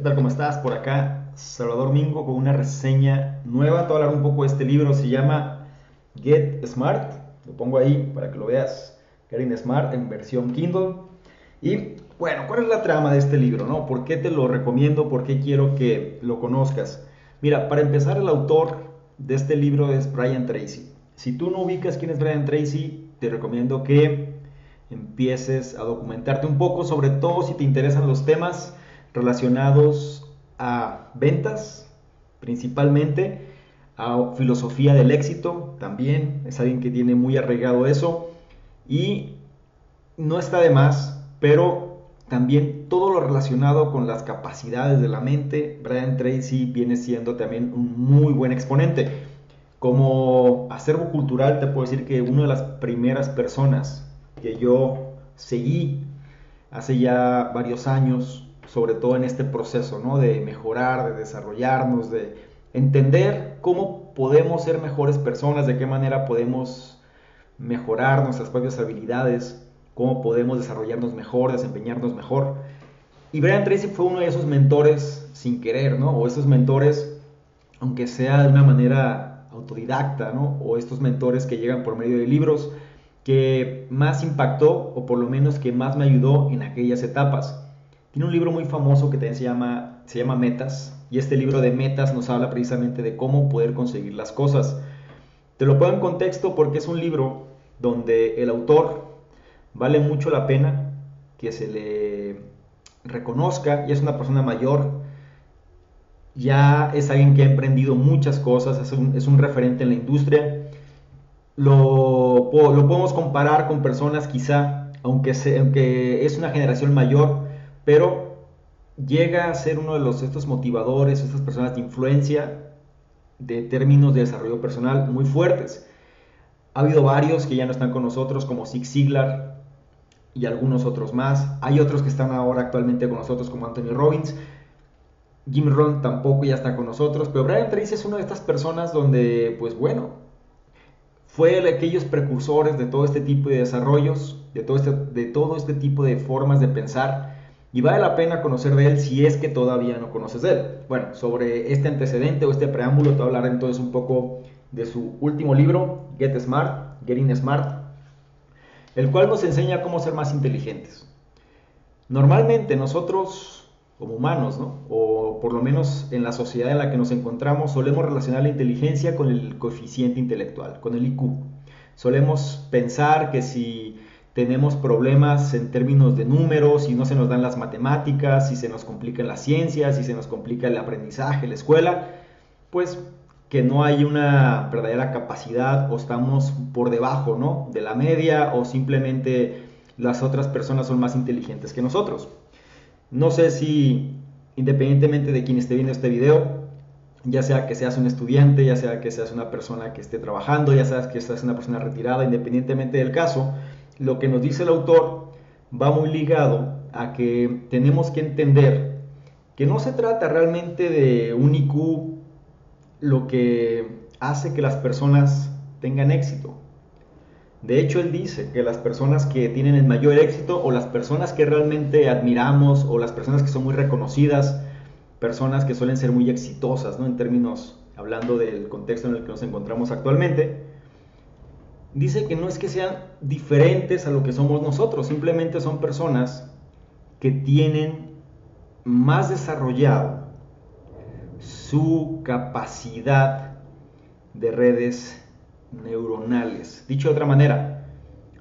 ¿Qué tal? ¿Cómo estás? Por acá, Salvador Mingo con una reseña nueva. Te voy a hablar un poco de este libro. Se llama Get Smart. Lo pongo ahí para que lo veas. Getting Smart en versión Kindle. Y bueno, ¿cuál es la trama de este libro? No? ¿Por qué te lo recomiendo? ¿Por qué quiero que lo conozcas? Mira, para empezar, el autor de este libro es Brian Tracy. Si tú no ubicas quién es Brian Tracy, te recomiendo que empieces a documentarte un poco, sobre todo si te interesan los temas relacionados a ventas, principalmente, a filosofía del éxito, también es alguien que tiene muy arraigado eso, y no está de más, pero también todo lo relacionado con las capacidades de la mente, Brian Tracy viene siendo también un muy buen exponente. Como acervo cultural te puedo decir que una de las primeras personas que yo seguí hace ya varios años, sobre todo en este proceso, ¿no? De mejorar, de desarrollarnos, de entender cómo podemos ser mejores personas, de qué manera podemos mejorar nuestras propias habilidades, cómo podemos desarrollarnos mejor, desempeñarnos mejor. Y Brian Tracy fue uno de esos mentores sin querer, ¿no? O esos mentores, aunque sea de una manera autodidacta, ¿no? O estos mentores que llegan por medio de libros que más impactó o por lo menos que más me ayudó en aquellas etapas. Tiene un libro muy famoso que también se llama, se llama Metas y este libro de Metas nos habla precisamente de cómo poder conseguir las cosas. Te lo pongo en contexto porque es un libro donde el autor vale mucho la pena que se le reconozca y es una persona mayor ya es alguien que ha emprendido muchas cosas, es un, referente en la industria. Lo, lo, podemos comparar con personas quizá, aunque, aunque es una generación mayor, pero llega a ser uno de los, estos motivadores, estas personas de influencia de términos de desarrollo personal muy fuertes. Ha habido varios que ya no están con nosotros, como Zig Ziglar y algunos otros más. Hay otros que están ahora actualmente con nosotros, como Anthony Robbins. Jim Rohn tampoco ya está con nosotros, pero Brian Tracy es una de estas personas donde, pues bueno, fue de aquellos precursores de todo este tipo de desarrollos, de todo, este, de todo este tipo de formas de pensar, y vale la pena conocer de él si es que todavía no conoces de él. Bueno, sobre este antecedente o este preámbulo te voy a hablar entonces un poco de su último libro, Get Smart, Getting Smart, el cual nos enseña cómo ser más inteligentes. Normalmente nosotros como humanos, ¿no? o por lo menos en la sociedad en la que nos encontramos, solemos relacionar la inteligencia con el coeficiente intelectual, con el IQ. Solemos pensar que si tenemos problemas en términos de números, si no se nos dan las matemáticas, si se nos complican las ciencias, si se nos complica el aprendizaje, la escuela, pues que no hay una verdadera capacidad o estamos por debajo ¿no? de la media o simplemente las otras personas son más inteligentes que nosotros. No sé si, independientemente de quien esté viendo este video, ya sea que seas un estudiante, ya sea que seas una persona que esté trabajando, ya sea que seas una persona retirada, independientemente del caso, lo que nos dice el autor va muy ligado a que tenemos que entender que no se trata realmente de un IQ lo que hace que las personas tengan éxito. De hecho, él dice que las personas que tienen el mayor éxito o las personas que realmente admiramos o las personas que son muy reconocidas, personas que suelen ser muy exitosas, ¿no? En términos, hablando del contexto en el que nos encontramos actualmente, dice que no es que sean diferentes a lo que somos nosotros, simplemente son personas que tienen más desarrollado su capacidad de redes neuronales. Dicho de otra manera,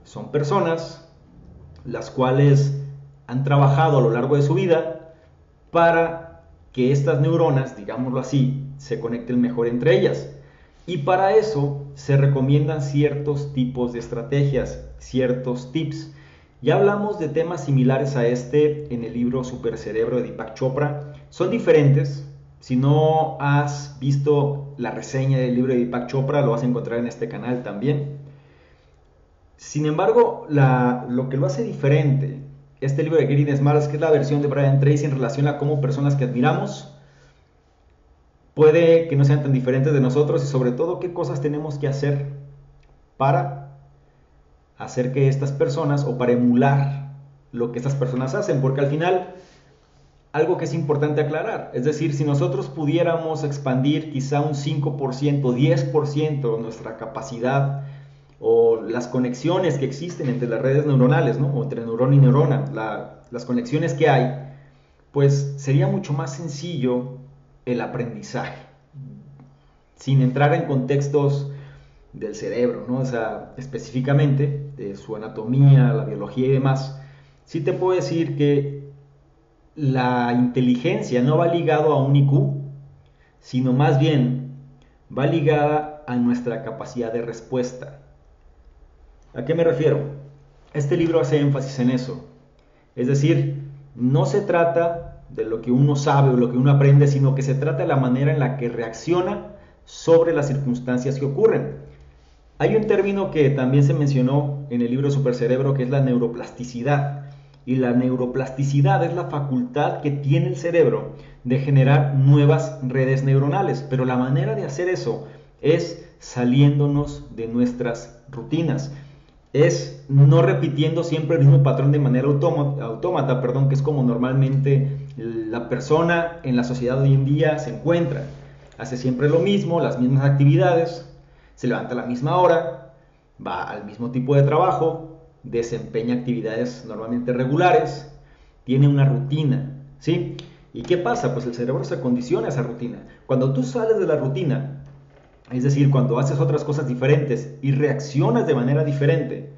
son personas las cuales han trabajado a lo largo de su vida para que estas neuronas, digámoslo así, se conecten mejor entre ellas. Y para eso se recomiendan ciertos tipos de estrategias, ciertos tips. Ya hablamos de temas similares a este en el libro Supercerebro de Deepak Chopra. Son diferentes, si no has visto la reseña del libro de Deepak Chopra, lo vas a encontrar en este canal también. Sin embargo, lo que lo hace diferente, este libro de Getting Smart, es que es la versión de Brian Tracy en relación a cómo personas que admiramos puede que no sean tan diferentes de nosotros y sobre todo qué cosas tenemos que hacer para hacer que estas personas o para emular lo que estas personas hacen, porque al final algo que es importante aclarar. Es decir, si nosotros pudiéramos expandir quizá un 5%, 10% nuestra capacidad o las conexiones que existen entre las redes neuronales, ¿no? o entre neurona y neurona, las conexiones que hay, pues sería mucho más sencillo el aprendizaje, sin entrar en contextos del cerebro, ¿no? o sea, específicamente de su anatomía, la biología y demás, sí te puedo decir que la inteligencia no va ligado a un IQ, sino más bien va ligada a nuestra capacidad de respuesta. ¿A qué me refiero? Este libro hace énfasis en eso. Es decir, no se trata de lo que uno sabe o lo que uno aprende, sino que se trata de la manera en la que reacciona sobre las circunstancias que ocurren. Hay un término que también se mencionó en el libro Supercerebro que es la neuroplasticidad. Y la neuroplasticidad es la facultad que tiene el cerebro de generar nuevas redes neuronales. Pero la manera de hacer eso es saliéndonos de nuestras rutinas es no repitiendo siempre el mismo patrón de manera autómata, perdón, que es como normalmente la persona en la sociedad hoy en día se encuentra. Hace siempre lo mismo, las mismas actividades, se levanta a la misma hora, va al mismo tipo de trabajo, desempeña actividades normalmente regulares, tiene una rutina, ¿sí? ¿Y qué pasa? Pues el cerebro se condiciona a esa rutina. Cuando tú sales de la rutina, es decir, cuando haces otras cosas diferentes y reaccionas de manera diferente,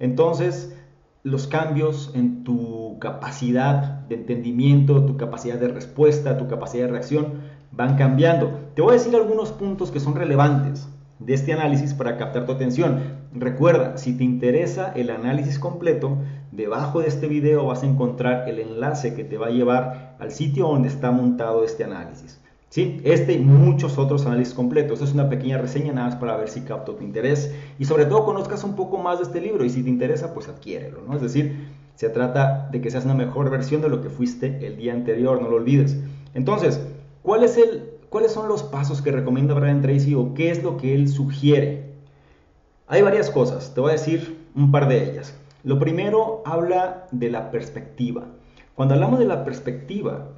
entonces los cambios en tu capacidad de entendimiento, tu capacidad de respuesta, tu capacidad de reacción van cambiando. Te voy a decir algunos puntos que son relevantes de este análisis para captar tu atención. Recuerda, si te interesa el análisis completo, debajo de este video vas a encontrar el enlace que te va a llevar al sitio donde está montado este análisis. ¿Sí? Este y muchos otros análisis completos. Esto es una pequeña reseña nada más para ver si capto tu interés y sobre todo conozcas un poco más de este libro y si te interesa pues adquiérelo, ¿no? Es decir, se trata de que seas una mejor versión de lo que fuiste el día anterior, no lo olvides. Entonces, ¿cuál es el, ¿cuáles son los pasos que recomienda Brian Tracy o qué es lo que él sugiere? Hay varias cosas, te voy a decir un par de ellas. Lo primero habla de la perspectiva. Cuando hablamos de la perspectiva,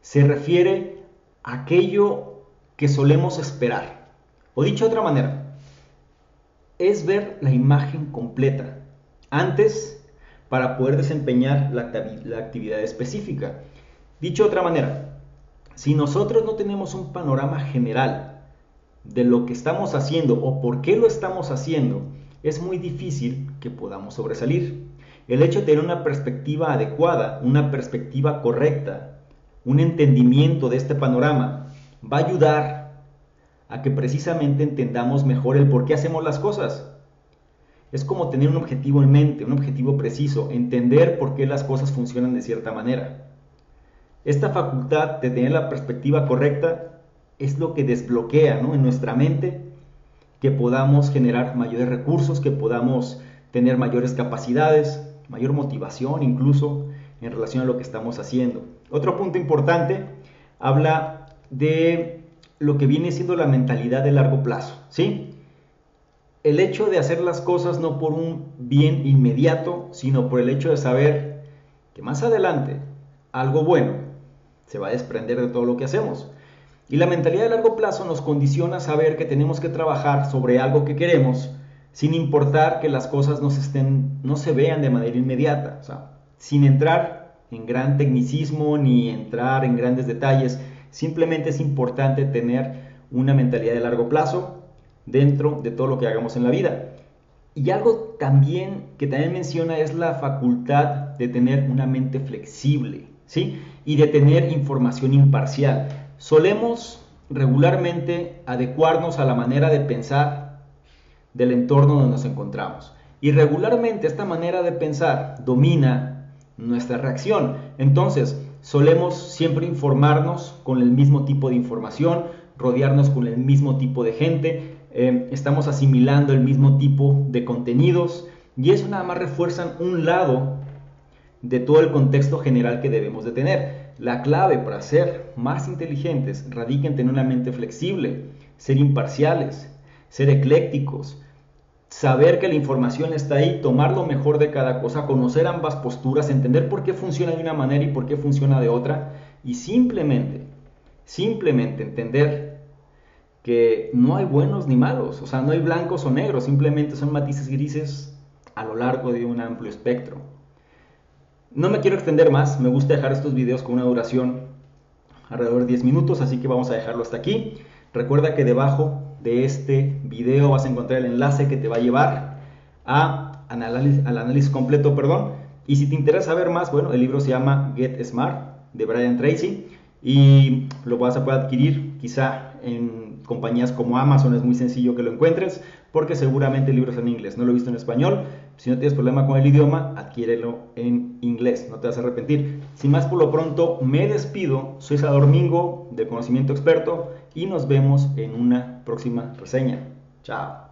se refiere aquello que solemos esperar. O dicho de otra manera, es ver la imagen completa antes para poder desempeñar la, actividad específica. Dicho de otra manera, si nosotros no tenemos un panorama general de lo que estamos haciendo o por qué lo estamos haciendo, es muy difícil que podamos sobresalir. El hecho de tener una perspectiva adecuada, una perspectiva correcta, un entendimiento de este panorama va a ayudar a que precisamente entendamos mejor el por qué hacemos las cosas. Es como tener un objetivo en mente, un objetivo preciso, entender por qué las cosas funcionan de cierta manera. Esta facultad de tener la perspectiva correcta es lo que desbloquea en nuestra mente que podamos generar mayores recursos, que podamos tener mayores capacidades, mayor motivación incluso en relación a lo que estamos haciendo. Otro punto importante habla de lo que viene siendo la mentalidad de largo plazo, ¿sí? El hecho de hacer las cosas no por un bien inmediato, sino por el hecho de saber que más adelante algo bueno se va a desprender de todo lo que hacemos. Y la mentalidad de largo plazo nos condiciona a saber que tenemos que trabajar sobre algo que queremos, sin importar que las cosas no se, estén, no se vean de manera inmediata, o sea, sin entrar en gran tecnicismo ni entrar en grandes detalles. Simplemente es importante tener una mentalidad de largo plazo dentro de todo lo que hagamos en la vida. Y algo también que también menciona es la facultad de tener una mente flexible, ¿sí? Y de tener información imparcial. Solemos regularmente adecuarnos a la manera de pensar del entorno donde nos encontramos. Y regularmente esta manera de pensar domina nuestra reacción. Entonces, solemos siempre informarnos con el mismo tipo de información, rodearnos con el mismo tipo de gente, eh, estamos asimilando el mismo tipo de contenidos y eso nada más refuerzan un lado de todo el contexto general que debemos de tener. La clave para ser más inteligentes radica en tener una mente flexible, ser imparciales, ser eclécticos, saber que la información está ahí, tomar lo mejor de cada cosa, conocer ambas posturas, entender por qué funciona de una manera y por qué funciona de otra, y simplemente, simplemente entender que no hay buenos ni malos, o sea, no hay blancos o negros, simplemente son matices grises a lo largo de un amplio espectro. No me quiero extender más, me gusta dejar estos videos con una duración alrededor de 10 minutos, así que vamos a dejarlo hasta aquí. Recuerda que debajo de este video vas a encontrar el enlace que te va a llevar a, al, análisis, completo, perdón. Y si te interesa saber más, bueno, el libro se llama Get Smart de Brian Tracy y lo vas a poder adquirir quizá en compañías como Amazon, es muy sencillo que lo encuentres porque seguramente el libro en inglés, no lo he visto en español. Si no tienes problema con el idioma, adquiérelo en inglés, no te vas a arrepentir. Sin más por lo pronto, me despido. Soy Salvador Mingo de Conocimiento Experto y nos vemos en una próxima reseña. Chao.